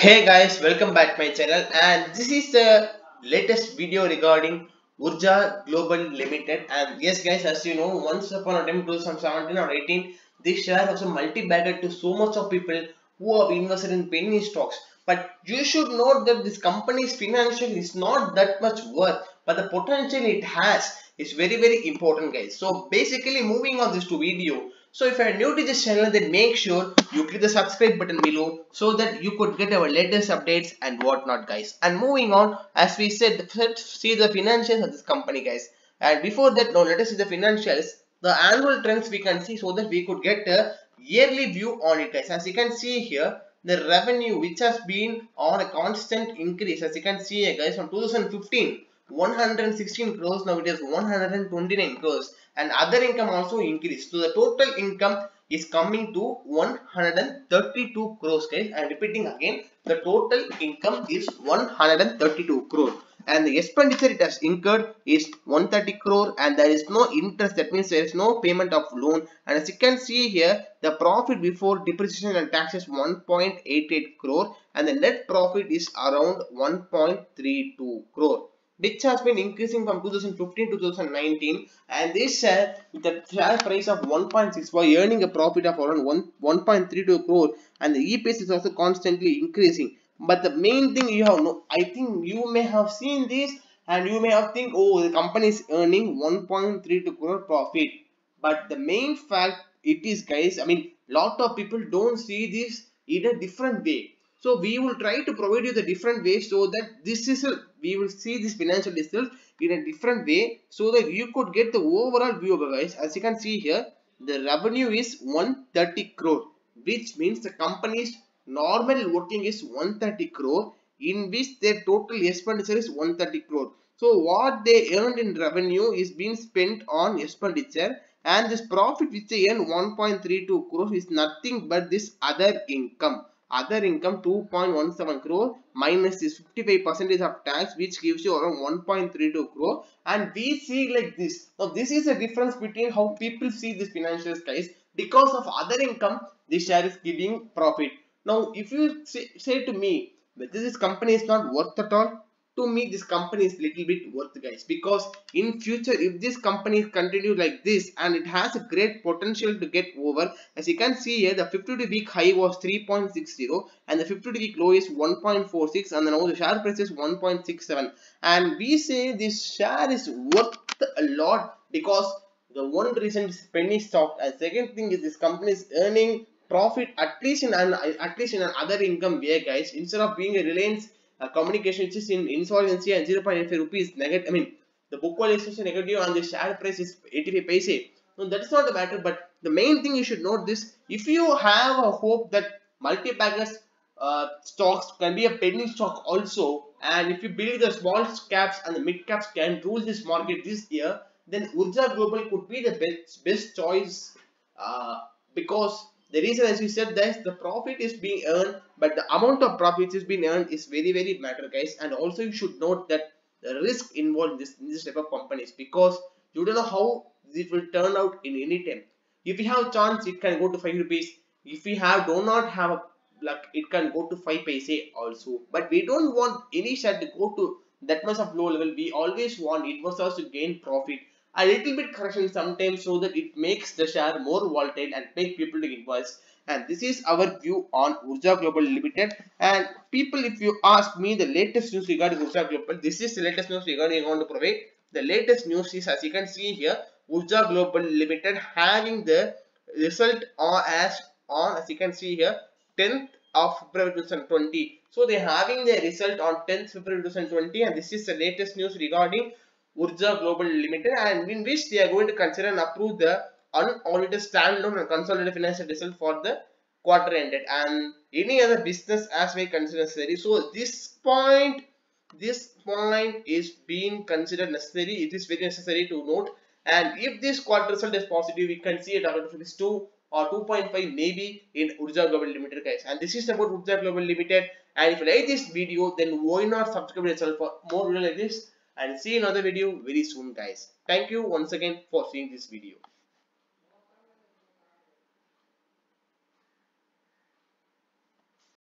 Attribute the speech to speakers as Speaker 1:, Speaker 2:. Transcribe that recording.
Speaker 1: Hey guys, welcome back to my channel and this is the latest video regarding Urja Global Limited and yes guys as you know once upon a time 2017 or 18 this share was a multi-bagger to so much of people who have invested in penny stocks. But you should note that this company's financial is not that much worth but the potential it has is very very important guys. So basically moving on this to video so if you are new to this channel then make sure you click the subscribe button below so that you could get our latest updates and whatnot guys. And moving on as we said let's see the financials of this company guys. And before that now let us see the financials the annual trends we can see so that we could get a yearly view on it guys. As you can see here the revenue which has been on a constant increase as you can see here guys from 2015 116 crores now it is 129 crores. And other income also increased. So the total income is coming to 132 crores guys. And repeating again. The total income is 132 crore and the expenditure it has incurred is 130 crore and there is no interest. That means there is no payment of loan. And as you can see here the profit before depreciation and taxes 1.88 crore. And the net profit is around 1.32 crore which has been increasing from 2015 to 2019 and this share with share price of 1.65 earning a profit of around 1 1.32 crore and the EPS is also constantly increasing. But the main thing you have no I think you may have seen this and you may have think oh the company is earning 1.32 crore profit. But the main fact it is guys I mean lot of people don't see this in a different way. So we will try to provide you the different way so that this is a, we will see this financial results in a different way so that you could get the overall view of guys. As you can see here, the revenue is 130 crore, which means the company's normal working is 130 crore, in which their total expenditure is 130 crore. So what they earned in revenue is being spent on expenditure and this profit which they earn 1.32 crore is nothing but this other income other income 2.17 crore minus this 55 percentage of tax which gives you around 1.32 crore. And we see like this. Now this is a difference between how people see this financial guys because of other income this share is giving profit. Now if you say, say to me this company is not worth at all to me this company is little bit worth guys. Because in future if this company continue like this and it has a great potential to get over as you can see here the 52 week high was 3.60 and the 52 week low is 1.46 and now the share price is 1.67 and we say this share is worth a lot because the one reason is penny stock and second thing is this company is earning profit at least in an at least in another income way guys. Instead of being a reliance uh, communication is in insolvency and 0.85 rupees negative i mean the book value is negative and the share price is 85 paise. No that's not the matter but the main thing you should note this if you have a hope that multi-baggers uh, stocks can be a penny stock also and if you believe the small caps and the mid caps can rule this market this year then Urja Global could be the best, best choice uh, because the reason as we said that the profit is being earned but the amount of profit is being earned is very very matter guys. And also you should note that the risk involved in this, in this type of companies because you don't know how it will turn out in any time. If you have chance it can go to 5 rupees. If we have do not have a like it can go to 5 paise also. But we don't want any share to go to that much of low level. We always want investors to gain profit a little bit correction sometimes so that it makes the share more volatile and make people to invest and this is our view on Urja Global Limited. And people if you ask me the latest news regarding Urja Global this is the latest news regarding I want to provide the latest news is as you can see here Urja Global Limited having the result on as on as you can see here 10th of February 2020 so they are having the result on 10th February 2020 and this is the latest news regarding Urja Global Limited and in which they are going to consider and approve the unaudited standalone and consolidated financial result for the quarter ended. And any other business as may consider necessary. So this point, this point is being considered necessary. It is very necessary to note. And if this quarter result is positive, we can see a target of rupees 2 or 2.5 maybe in Urja Global Limited guys. And this is about Urja Global Limited. And if you like this video then why not subscribe yourself for more videos like this and see another video very soon guys. Thank you once again for seeing this video.